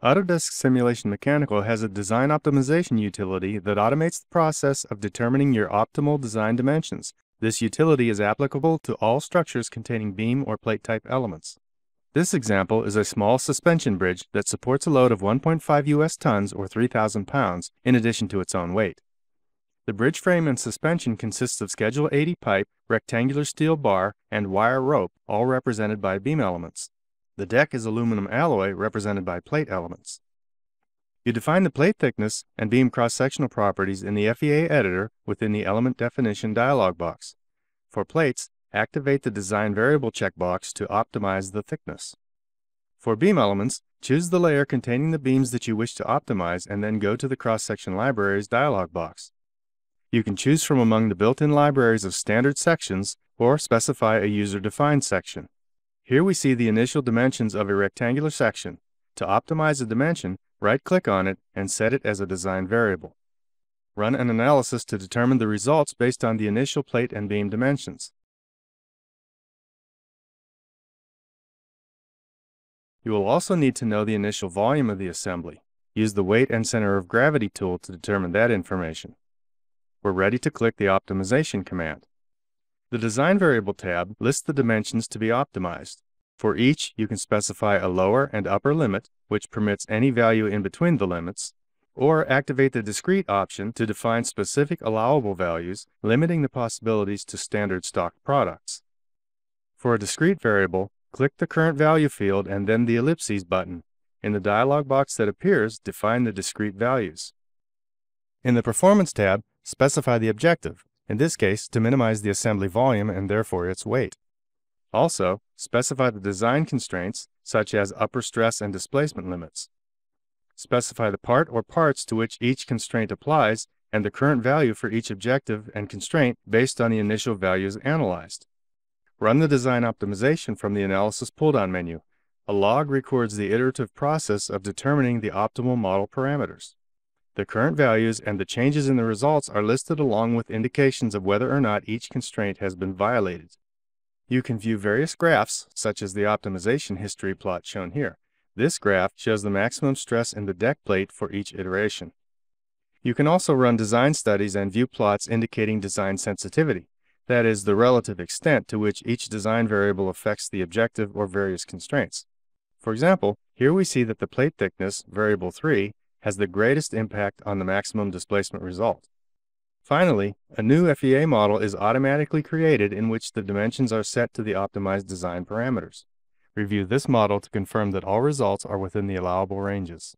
Autodesk Simulation Mechanical has a design optimization utility that automates the process of determining your optimal design dimensions. This utility is applicable to all structures containing beam or plate type elements. This example is a small suspension bridge that supports a load of 1.5 US tons or 3,000 pounds in addition to its own weight. The bridge frame and suspension consists of Schedule 80 pipe, rectangular steel bar, and wire rope, all represented by beam elements. The deck is aluminum alloy represented by plate elements. You define the plate thickness and beam cross-sectional properties in the FEA editor within the Element Definition dialog box. For plates, activate the Design Variable checkbox to optimize the thickness. For beam elements, choose the layer containing the beams that you wish to optimize and then go to the Cross-Section Libraries dialog box. You can choose from among the built-in libraries of standard sections or specify a user-defined section. Here we see the initial dimensions of a rectangular section. To optimize a dimension, right-click on it and set it as a design variable. Run an analysis to determine the results based on the initial plate and beam dimensions. You will also need to know the initial volume of the assembly. Use the weight and center of gravity tool to determine that information. We're ready to click the optimization command. The Design Variable tab lists the dimensions to be optimized. For each, you can specify a lower and upper limit, which permits any value in between the limits, or activate the Discrete option to define specific allowable values, limiting the possibilities to standard stock products. For a discrete variable, click the current value field and then the ellipses button. In the dialog box that appears, define the discrete values. In the Performance tab, specify the objective, in this case to minimize the assembly volume and therefore its weight. Also, specify the design constraints, such as upper stress and displacement limits. Specify the part or parts to which each constraint applies and the current value for each objective and constraint based on the initial values analyzed. Run the design optimization from the Analysis pull-down menu. A log records the iterative process of determining the optimal model parameters. The current values and the changes in the results are listed along with indications of whether or not each constraint has been violated. You can view various graphs, such as the optimization history plot shown here. This graph shows the maximum stress in the deck plate for each iteration. You can also run design studies and view plots indicating design sensitivity, that is, the relative extent to which each design variable affects the objective or various constraints. For example, here we see that the plate thickness, variable 3, has the greatest impact on the maximum displacement result. Finally, a new FEA model is automatically created in which the dimensions are set to the optimized design parameters. Review this model to confirm that all results are within the allowable ranges.